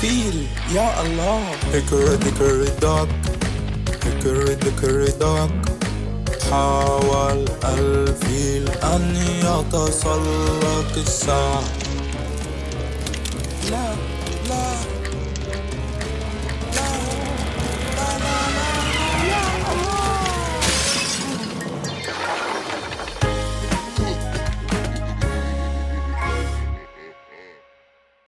فيل يا الله. Hickory dickory dock hickory dickory dock حاول الفيل أن يتسلق الساعة. لا.